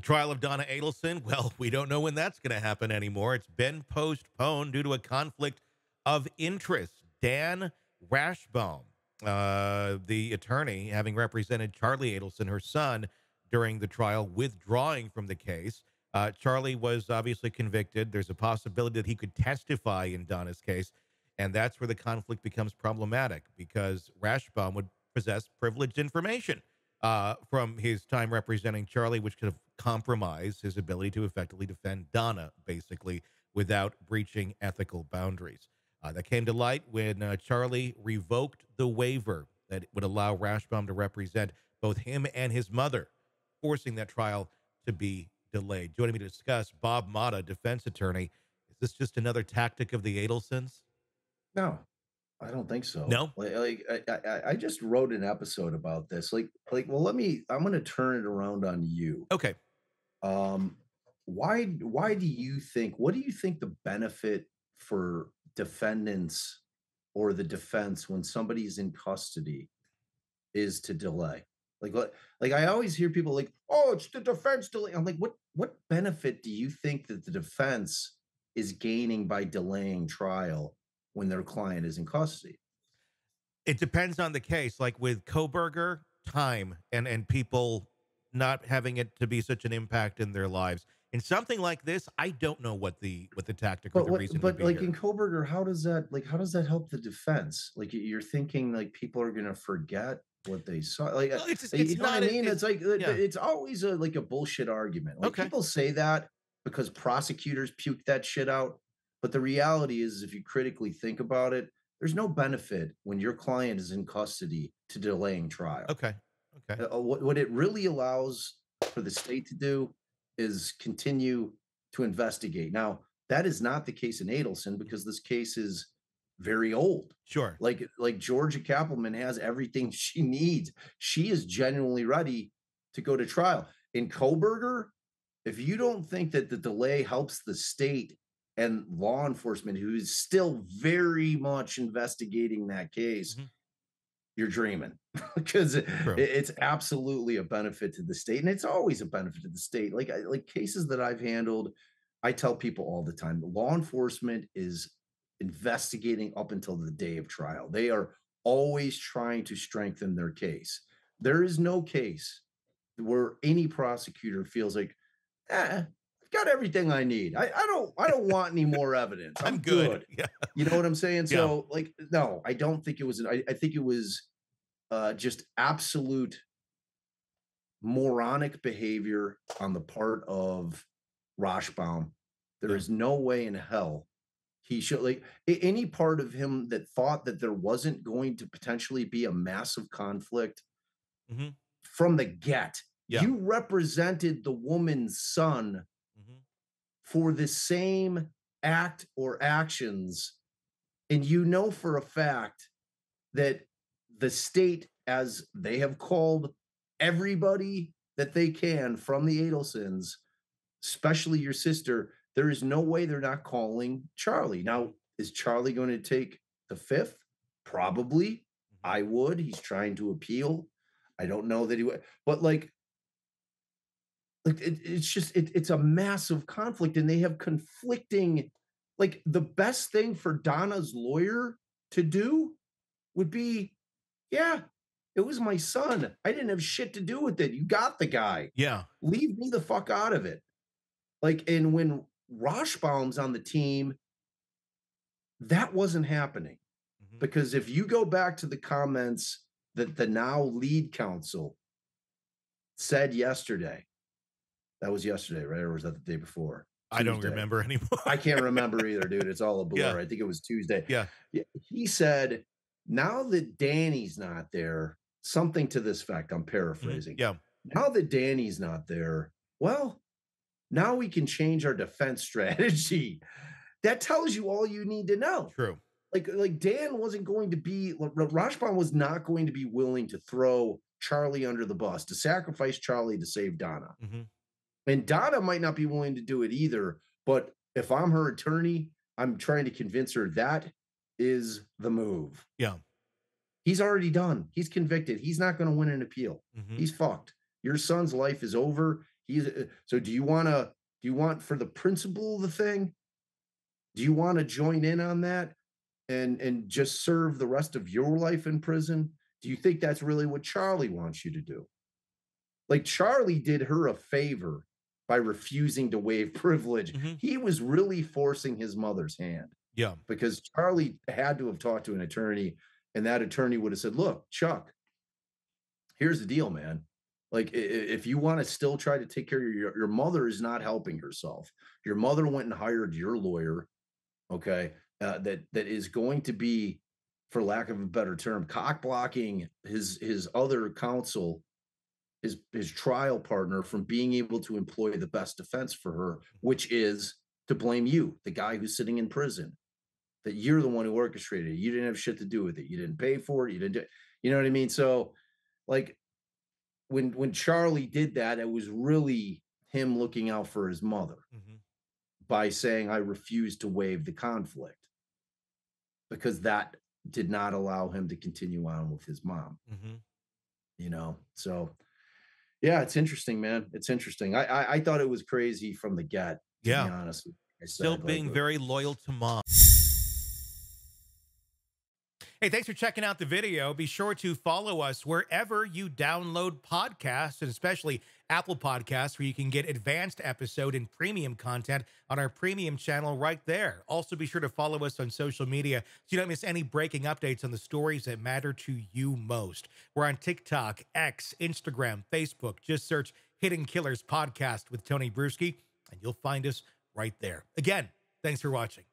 The trial of Donna Adelson, well, we don't know when that's going to happen anymore. It's been postponed due to a conflict of interest. Dan Rashbaum, uh, the attorney having represented Charlie Adelson, her son, during the trial, withdrawing from the case. Uh, Charlie was obviously convicted. There's a possibility that he could testify in Donna's case. And that's where the conflict becomes problematic because Rashbaum would possess privileged information uh, from his time representing Charlie, which could have compromised his ability to effectively defend Donna, basically, without breaching ethical boundaries. Uh, that came to light when uh, Charlie revoked the waiver that would allow Rashbaum to represent both him and his mother, forcing that trial to be delayed. Joining me to discuss, Bob Motta, defense attorney. Is this just another tactic of the Adelsons? No, I don't think so. No, like, like I, I, I just wrote an episode about this. Like, like, well, let me. I'm going to turn it around on you. Okay. Um, why? Why do you think? What do you think the benefit for defendants or the defense when somebody's in custody is to delay? Like, what? like I always hear people like, "Oh, it's the defense delay." I'm like, what? What benefit do you think that the defense is gaining by delaying trial when their client is in custody? It depends on the case. Like with Kohberger, time and and people not having it to be such an impact in their lives. In something like this, I don't know what the what the tactic or the what, reason. But like here. in Kohberger, how does that like how does that help the defense? Like you're thinking like people are going to forget what they saw. Like, uh, well, it's, it's you know not, what I mean? It's, it's like uh, yeah. it's always a like a bullshit argument. Like okay. people say that because prosecutors puke that shit out. But the reality is, if you critically think about it, there's no benefit when your client is in custody to delaying trial. Okay. Okay. Uh, what, what it really allows for the state to do is continue to investigate. Now, that is not the case in Adelson because this case is very old. Sure. Like like Georgia Cappleman has everything she needs. She is genuinely ready to go to trial. In Kohberger, if you don't think that the delay helps the state and law enforcement who is still very much investigating that case, mm-hmm. you're dreaming because it, it's absolutely a benefit to the state and it's always a benefit to the state. Like like cases that I've handled, I tell people all the time, law enforcement is investigating up until the day of trial. They are always trying to strengthen their case. There is no case where any prosecutor feels like, eh, got everything I need. I, I don't I don't want any more evidence. I'm, I'm good. good. Yeah. You know what I'm saying? So yeah. like, no, I don't think it was I, I think it was uh just absolute moronic behavior on the part of Rashbaum. There yeah. is no way in hell he should like any part of him that thought that there wasn't going to potentially be a massive conflict mm-hmm. from the get. Yeah. You represented the woman's son. For the same act or actions, and you know for a fact that the state, as they have called everybody that they can from the Adelsons, especially your sister, there is no way they're not calling Charlie. Now, is Charlie going to take the fifth? Probably. Mm-hmm. I would. He's trying to appeal. I don't know that he would, but like, like it, it's just it, it's a massive conflict, and they have conflicting. Like the best thing for Donna's lawyer to do would be, yeah, it was my son. I didn't have shit to do with it. You got the guy. Yeah. Leave me the fuck out of it. Like, and when Rashbaum's on the team, that wasn't happening. Mm-hmm. Because if you go back to the comments that the now lead counsel said yesterday, that was yesterday, right? Or was that the day before? Tuesday. I don't remember anymore. I can't remember either, dude. It's all a blur. Yeah. I think it was Tuesday. Yeah. He said, now that Danny's not there, something to this fact, I'm paraphrasing. Mm-hmm. Yeah. Now that Danny's not there, well, now we can change our defense strategy. That tells you all you need to know. True. Like like Dan wasn't going to be Rashbaum was not going to be willing to throw Charlie under the bus to sacrifice Charlie to save Donna. Mm-hmm. And Donna might not be willing to do it either. But if I'm her attorney, I'm trying to convince her that is the move. Yeah. He's already done. He's convicted. He's not going to win an appeal. Mm-hmm. He's fucked. Your son's life is over He's uh, so do you want to do you want for the principle of the thing? Do you want to join in on that and and just serve the rest of your life in prison? Do you think that's really what Charlie wants you to do? Like Charlie did her a favor by refusing to waive privilege. Mhm. He was really forcing his mother's hand Yeah. because Charlie had to have talked to an attorney, and that attorney would have said, "Look, Chuck, here's the deal, man. Like, if you want to still try to take care of your your mother is not helping herself. Your mother went and hired your lawyer, okay? Uh, that that is going to be, for lack of a better term, cock blocking his his other counsel." His, his trial partner from being able to employ the best defense for her, which is to blame you, the guy who's sitting in prison that you're the one who orchestrated it. You didn't have shit to do with it. You didn't pay for it. You didn't do, you know what I mean? So like when when Charlie did that, it was really him looking out for his mother hmm by saying I refuse to waive the conflict because that did not allow him to continue on with his mom, hmm you know. So yeah, it's interesting, man. It's interesting. I I, I thought it was crazy from the get, Yeah. be honest. Still said, like, being look, very loyal to mom. Hey, thanks for checking out the video. Be sure to follow us wherever you download podcasts, and especially Apple Podcasts, where you can get advanced episode and premium content on our premium channel right there. Also, be sure to follow us on social media so you don't miss any breaking updates on the stories that matter to you most. We're on TikTok, X, Instagram, Facebook. Just search Hidden Killers Podcast with Tony Brueski, and you'll find us right there. Again, thanks for watching.